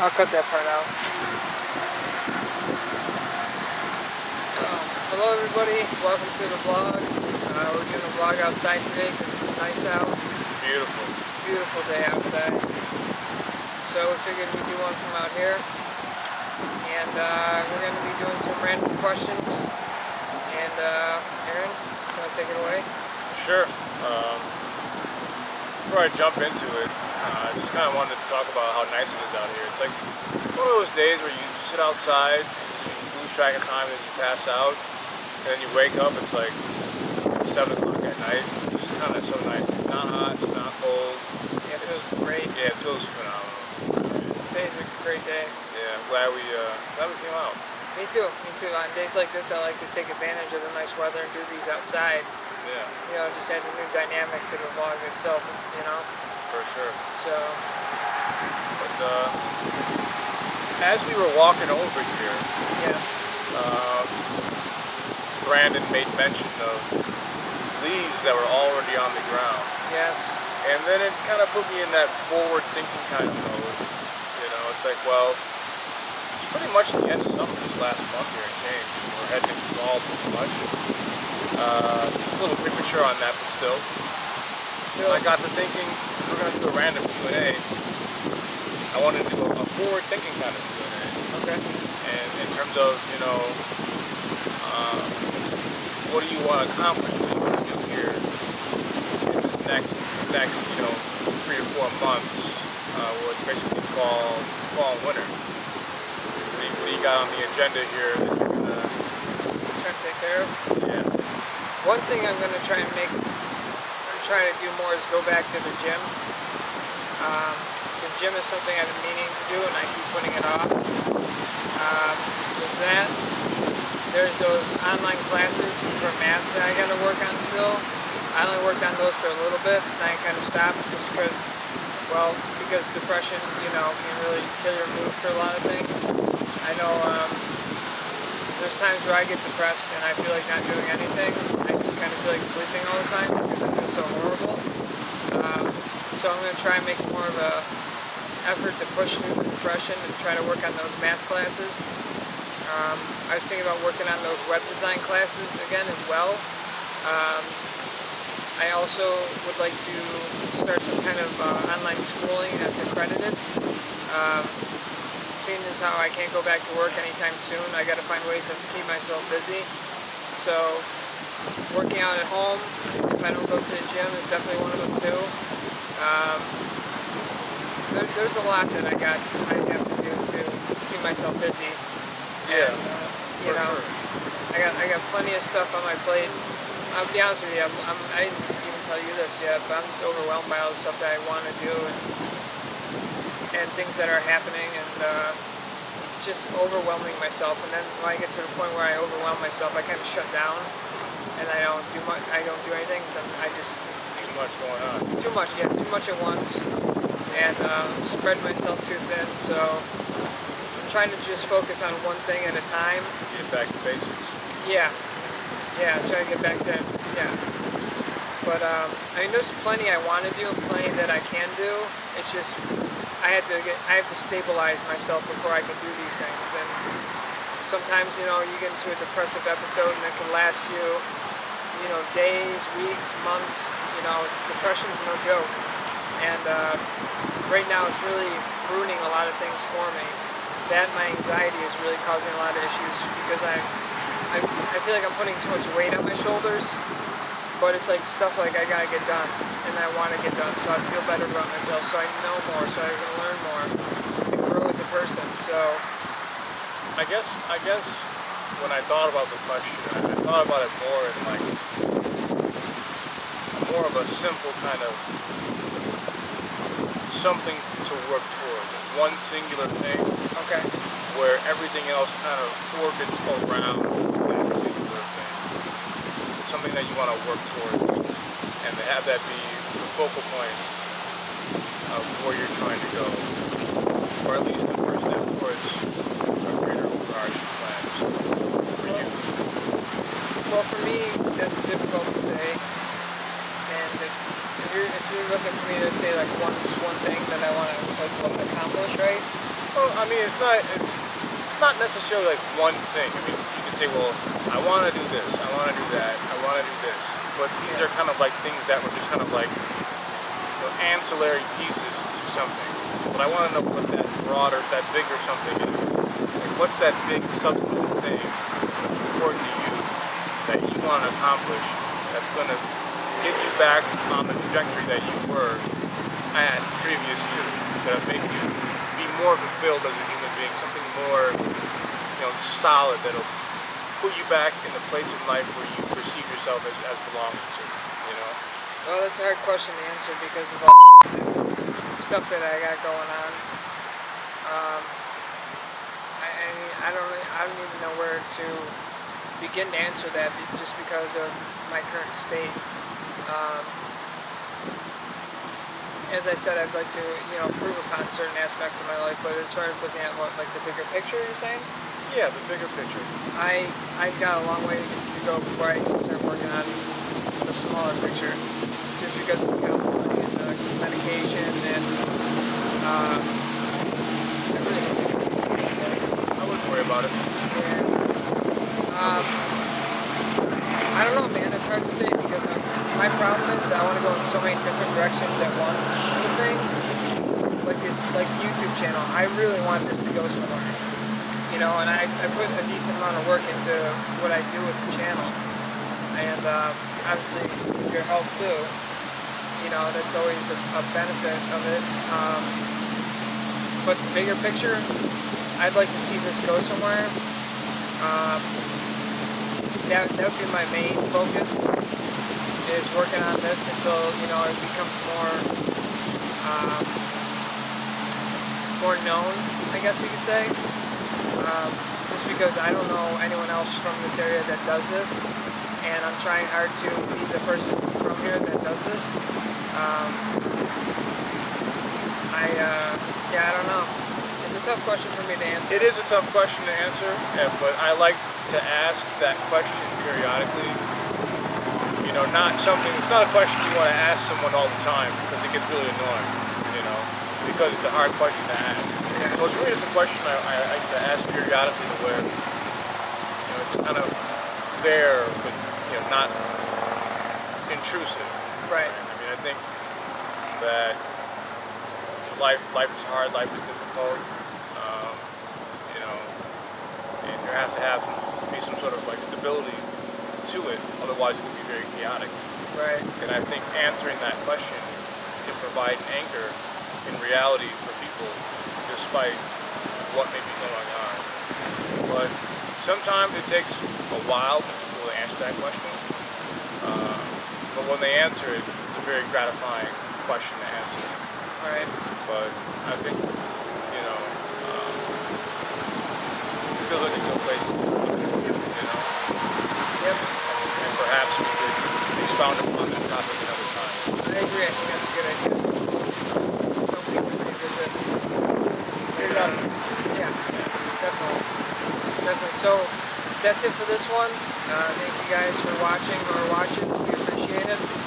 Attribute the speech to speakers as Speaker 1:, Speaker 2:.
Speaker 1: I'll cut that part out. Um, hello everybody, welcome to the vlog. Uh, we're doing a vlog outside today because it's nice out.
Speaker 2: It's beautiful.
Speaker 1: Beautiful day outside. So we figured we'd do one from out here. And uh, we're going to be doing some random questions. And uh, Aaron, you want to take it away?
Speaker 2: Sure. Um, before I jump into it, uh, I just kind of wanted to talk about how nice it is out here. It's like one of those days where you sit outside, you lose track of time, and you pass out, and then you wake up, it's like 7 o'clock at night. It's just kind of so nice. It's not hot, it's not cold.
Speaker 1: Yeah, it feels great.
Speaker 2: Yeah, it feels phenomenal.
Speaker 1: Today's a great day.
Speaker 2: Yeah, I'm glad we, uh, glad we came out.
Speaker 1: Me too, me too. On days like this, I like to take advantage of the nice weather and do these outside.
Speaker 2: Yeah,
Speaker 1: You know, it just adds a new dynamic to the vlog itself, you know?
Speaker 2: Sure.
Speaker 1: So,
Speaker 2: But uh, as we were walking over here,
Speaker 1: yes.
Speaker 2: uh, Brandon made mention of leaves that were already on the ground.
Speaker 1: Yes.
Speaker 2: And then it kind of put me in that forward thinking kind of mode. You know, it's like, well, it's pretty much the end of summer this last month here in change. We're heading into fall pretty much. Uh, it's a little premature on that, but still.
Speaker 1: Still,
Speaker 2: I got thinking, we're going to do a random Q&A, I wanted to do a forward thinking kind of Q&A.
Speaker 1: okay.
Speaker 2: And in terms of, you know, uh, what do you want to accomplish? What do you want to do here in this next, next, you know, three or four months, uh, where it's basically fall, fall and winter? What do, you, what do you got on the agenda here that you're gonna,
Speaker 1: Try to take care of.
Speaker 2: yeah,
Speaker 1: One thing I'm going to try and make, try to do more is go back to the gym. Um, the gym is something I've been meaning to do and I keep putting it off. Um, there's that. There's those online classes for math that I got to work on still. I only worked on those for a little bit and I kind of stopped just because, well, because depression, you know, can really kill your mood for a lot of things. I know um, there's times where I get depressed and I feel like not doing anything. I just kind of feel like sleeping all the time because I feel so horrible. Um, so I'm going to try and make more of a effort to push through the depression and try to work on those math classes. Um, I was thinking about working on those web design classes again as well. Um, I also would like to start some kind of uh, online schooling that's accredited. Um, seeing as how I can't go back to work anytime soon, I got to find ways to keep myself busy. So, working out at home, if I don't go to the gym, is definitely one of them too. Um, there, there's a lot that I got I have to do to keep myself busy.
Speaker 2: Yeah,
Speaker 1: And, uh, you
Speaker 2: for
Speaker 1: know,
Speaker 2: sure.
Speaker 1: I got I got plenty of stuff on my plate. I'll be honest with you, I'm, I'm, I didn't even tell you this yet, but I'm just overwhelmed by all the stuff that I want to do and and things that are happening and uh, just overwhelming myself. And then when I get to the point where I overwhelm myself, I kind of shut down and I don't do much. I don't do anything because I just
Speaker 2: too much going on.
Speaker 1: too much. Yeah, too much at once and um, spread myself too thin. So I'm trying to just focus on one thing at a time.
Speaker 2: Get back to basics.
Speaker 1: Yeah, yeah, I'm trying to get back to yeah. But um, I mean, there's plenty I want to do, plenty that I can do. It's just I have to get, I have to stabilize myself before I can do these things. And sometimes, you know, you get into a depressive episode and it can last you, you know, days, weeks, months. You know, depression's no joke. And uh, right now, it's really ruining a lot of things for me. That my anxiety is really causing a lot of issues because I, I, I feel like I'm putting too much weight on my shoulders. But it's like stuff like I gotta get done, and I want to get done, so I feel better about myself, so I know more, so I can learn more, and grow as a person. So
Speaker 2: I guess I guess when I thought about the question, I, thought about it more in like more of a simple kind of something to work towards, one singular thing
Speaker 1: okay,
Speaker 2: where everything else kind of orbits around that singular thing. Want to work towards, and to have that be the focal point of where you're trying to go, or at least the first step towards a greater overarching plan for you.
Speaker 1: well for me that's difficult to say, and if, if you're if you're looking for me to say like one just one thing that I want to like, accomplish, right?
Speaker 2: Well, I mean, it's not it's, it's not necessarily like one thing. I mean, say, well, I want to do this, I want to do that, I want to do this, but these are kind of like things that were just kind of like you know, ancillary pieces to something. But I want to know what that broader, that bigger something is. Like, what's that big substantive thing that's important to you that you want to accomplish that's going to get you back on the trajectory that you were at previous to, that'll make you be more fulfilled as a human being, something more, you know, solid that'll put you back in the place in life where you perceive yourself as, as belonging to, you know?
Speaker 1: Well, that's a hard question to answer because of all the stuff that I got going on. Um, I, I, I don't really, I don't even know where to begin to answer that just because of my current state. Um, as I said, I'd like to, you know, improve upon certain aspects of my life, but as far as looking at what, like the bigger picture, you're saying?
Speaker 2: Yeah, the bigger picture.
Speaker 1: I I've got a long way to go before I can start working on the smaller picture, just because of the counseling and the medication and um, everything.
Speaker 2: I wouldn't worry about it.
Speaker 1: And um, I don't know, man. It's hard to say because I'm, my problem is I want to go in so many different directions at once with things. Like this, like YouTube channel. I really want this to go somewhere. You know, and I, I put a decent amount of work into what I do with the channel. And um, obviously, your help too. You know, that's always a, a benefit of it. Um, but the bigger picture, I'd like to see this go somewhere. Um, that that would be my main focus is working on this until you know it becomes more um, more known, I guess you could say. Um, just because I don't know anyone else from this area that does this, and I'm trying hard to be the person from here that does this. Um, I uh, yeah, I don't know. It's a tough question for me to answer.
Speaker 2: It is a tough question to answer, yeah, but I like to ask that question periodically. Not something, it's not a question you want to ask someone all the time because it gets really annoying, you know, because it's a hard question to ask.
Speaker 1: Yeah.
Speaker 2: So it's really just a question I, I to ask periodically to where, you know, it's kind of there, but, you know, not intrusive.
Speaker 1: Right.
Speaker 2: I mean, I think that life life is hard, life is difficult. Um, you know, and there has to have be some sort of like stability to it. Otherwise, it would be very chaotic.
Speaker 1: Right.
Speaker 2: And I think answering that question can provide an anchor in reality for people, despite what may be going on. But sometimes it takes a while for people to answer that question. Uh, but when they answer it, it's a very gratifying question to answer.
Speaker 1: Right.
Speaker 2: But I think, you know, um, it feels like a good place to you know,
Speaker 1: Yep.
Speaker 2: and perhaps we could expound upon that topic another time.
Speaker 1: I agree. I think that's a good idea. Some people revisit.
Speaker 2: Maybe not.
Speaker 1: Yeah, definitely. Definitely. So that's it for this one. Uh, thank you guys for watching or watching. We appreciate it.